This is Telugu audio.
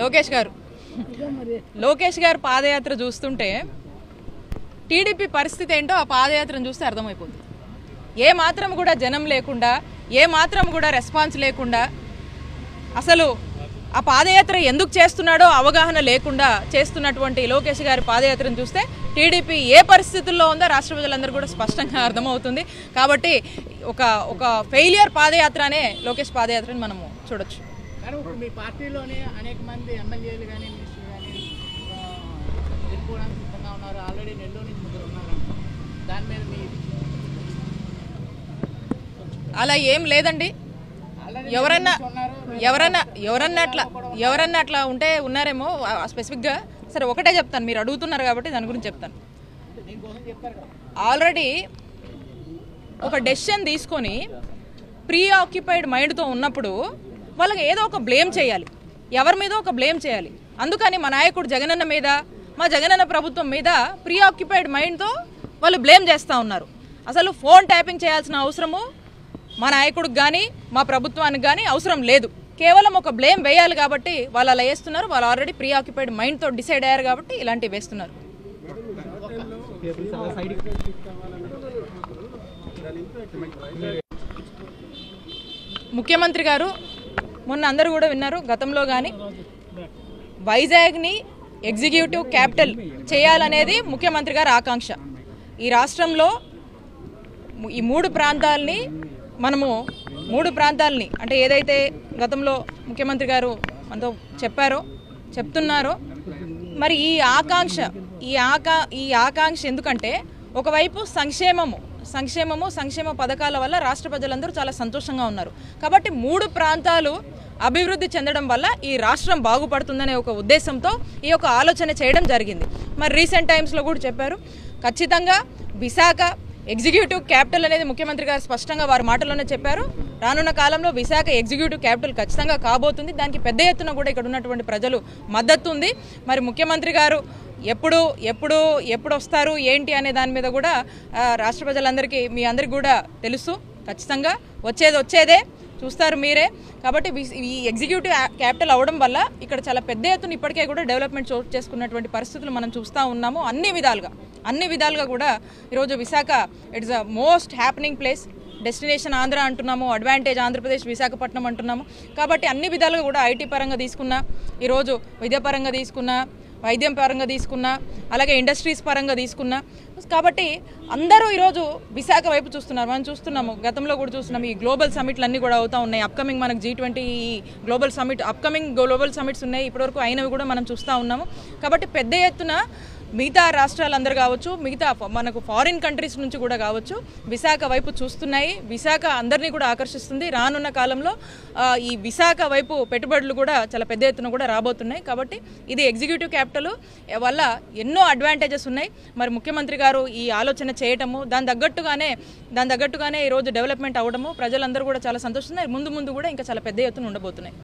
లోకేష్ గారు. లోకేష్ గారు పాదయాత్ర చూస్తుంటే టీడీపీ పరిస్థితి ఏంటో ఆ పాదయాత్రను చూస్తే అర్థమైపోతుంది. ఏ మాత్రం కూడా జనం లేకుండా ఏ మాత్రం కూడా రెస్పాన్స్ లేకుండా అసలు ఆ పాదయాత్ర ఎందుకు చేస్తున్నాడో అవగాహన లేకుండా చేస్తున్నటువంటి లోకేష్ గారి పాదయాత్రను చూస్తే టీడీపీ ఏ పరిస్థితుల్లో ఉందో రాష్ట్ర ప్రజలందరూ కూడా స్పష్టంగా అర్థమవుతుంది. కాబట్టి ఒక ఒక ఫెయిలియర్ పాదయాత్ర అనే లోకేష్ పాదయాత్రని మనము చూడొచ్చు. కానీ ఇప్పుడు మీ పార్టీలోనే అనేక మంది ఎమ్మెల్యేలు కానీ మినిస్టర్లు కానీ వెళ్ళిపోవడానికి సిద్ధంగా ఉన్నారు. ఆల్రెడీ నెల్లూరు నుంచి ముగ్గురు ఉన్నారు. దాని మీద మీ అలా ఏం లేదండి. ఎవరన్నా ఎవరన్నా ఎవరన్నా అట్లా ఎవరన్నా అట్లా ఉంటే ఉన్నారేమో స్పెసిఫిక్గా సరే ఒకటే చెప్తాను. మీరు అడుగుతున్నారు కాబట్టి దాని గురించి చెప్తాను. ఆల్రెడీ ఒక డెసిషన్ తీసుకొని ప్రీ ఆక్యుపైడ్ మైండ్తో ఉన్నప్పుడు వాళ్ళకి ఏదో ఒక బ్లేమ్ చేయాలి. ఎవరి మీద ఒక బ్లేమ్ చేయాలి. అందుకని మా నాయకుడు జగనన్న మీద మా జగనన్న ప్రభుత్వం మీద ప్రీ ఆక్యుపైడ్ మైండ్తో వాళ్ళు బ్లేమ్ చేస్తూ ఉన్నారు. అసలు ఫోన్ ట్యాపింగ్ చేయాల్సిన అవసరము మా నాయకుడికి కానీ మా ప్రభుత్వానికి కానీ అవసరం లేదు. కేవలం ఒక బ్లేమ్ వేయాలి కాబట్టి వాళ్ళు అలా వేస్తున్నారు వాళ్ళు ఆల్రెడీ ప్రీ ఆక్యుపైడ్ మైండ్తో డిసైడ్ అయ్యారు కాబట్టి ఇలాంటివి వేస్తున్నారు. ముఖ్యమంత్రి గారు మొన్న అందరూ కూడా విన్నారు గతంలో కానీ వైజాగ్ని ఎగ్జిక్యూటివ్ క్యాపిటల్ చేయాలనేది ముఖ్యమంత్రి గారి ఆకాంక్ష. ఈ రాష్ట్రంలో ఈ మూడు ప్రాంతాలని మనము మూడు ప్రాంతాలని అంటే ఏదైతే గతంలో ముఖ్యమంత్రి గారు మనతో చెప్పారో చెప్తున్నారో మరి ఈ ఆకాంక్ష ఈ ఆకా ఈ ఆకాంక్ష ఎందుకంటే ఒకవైపు సంక్షేమము సంక్షేమము సంక్షేమ పథకాల వల్ల రాష్ట్ర ప్రజలందరూ చాలా సంతోషంగా ఉన్నారు. కాబట్టి మూడు ప్రాంతాలు అభివృద్ధి చెందడం వల్ల ఈ రాష్ట్రం బాగుపడుతుందనే ఒక ఉద్దేశంతో ఈ యొక్క ఆలోచన చేయడం జరిగింది. మరి రీసెంట్ టైమ్స్లో కూడా చెప్పారు. ఖచ్చితంగా విశాఖ ఎగ్జిక్యూటివ్ క్యాపిటల్ అనేది ముఖ్యమంత్రి గారు స్పష్టంగా వారి మాటల్లోనే చెప్పారు. రానున్న కాలంలో విశాఖ ఎగ్జిక్యూటివ్ క్యాపిటల్ ఖచ్చితంగా కాబోతుంది. దానికి పెద్ద ఎత్తున కూడా ఇక్కడ ఉన్నటువంటి ప్రజలు మద్దతు ఉంది. మరి ముఖ్యమంత్రి గారు ఎప్పుడు ఎప్పుడు ఎప్పుడు వస్తారు ఏంటి అనే దాని మీద కూడా రాష్ట్ర ప్రజలందరికీ మీ అందరికీ కూడా తెలుసు. ఖచ్చితంగా వచ్చేది వచ్చేదే. చూస్తారు మీరే. కాబట్టి ఈ ఎగ్జిక్యూటివ్ క్యాపిటల్ అవడం వల్ల ఇక్కడ చాలా పెద్ద ఎత్తున ఇప్పటికే కూడా డెవలప్మెంట్ చోటు చేసుకున్నటువంటి పరిస్థితులు మనం చూస్తూ ఉన్నాము. అన్ని విధాలుగా అన్ని విధాలుగా కూడా ఈరోజు Visakha it's a most happening place destination Andhra అంటున్నాము అడ్వాంటేజ్ ఆంధ్రప్రదేశ్ విశాఖపట్నం అంటున్నాము. కాబట్టి అన్ని విధాలుగా కూడా ఐటీ పరంగా తీసుకున్న ఈరోజు విద్యాపరంగా తీసుకున్నా వైద్యం పరంగా తీసుకున్నా అలాగే ఇండస్ట్రీస్ పరంగా తీసుకున్నా. కాబట్టి అందరూ ఈరోజు విశాఖ వైపు చూస్తున్నారు. మనం చూస్తున్నాము గతంలో కూడా చూస్తున్నాము ఈ గ్లోబల్ సమిట్లు అన్నీ కూడా అవుతా ఉన్నాయి. అప్కమింగ్ మనకు G twenty global summit upcoming global summits ఉన్నాయి. ఇప్పటివరకు అయినవి కూడా మనం చూస్తూ ఉన్నాము. కాబట్టి పెద్ద ఎత్తున మిగతా రాష్ట్రాలందరూ కావచ్చు మిగతా మనకు ఫారిన్ కంట్రీస్ నుంచి కూడా కావచ్చు విశాఖ వైపు చూస్తున్నాయి. విశాఖ అందరినీ కూడా ఆకర్షిస్తుంది. రానున్న కాలంలో ఈ విశాఖ వైపు పెట్టుబడులు కూడా చాలా పెద్ద ఎత్తున కూడా రాబోతున్నాయి. కాబట్టి ఇది ఎగ్జిక్యూటివ్ క్యాపిటల్ వల్ల ఎన్నో అడ్వాంటేజెస్ ఉన్నాయి. మరి ముఖ్యమంత్రి గారు ఈ ఆలోచన చేయటము దాని తగ్గట్టుగానే దాని తగ్గట్టుగానే ఈరోజు డెవలప్మెంట్ అవ్వడము ప్రజలందరూ కూడా చాలా సంతోషిస్తున్నారు. ముందు ముందు కూడా ఇంకా చాలా పెద్ద ఎత్తున ఉండబోతున్నాయి.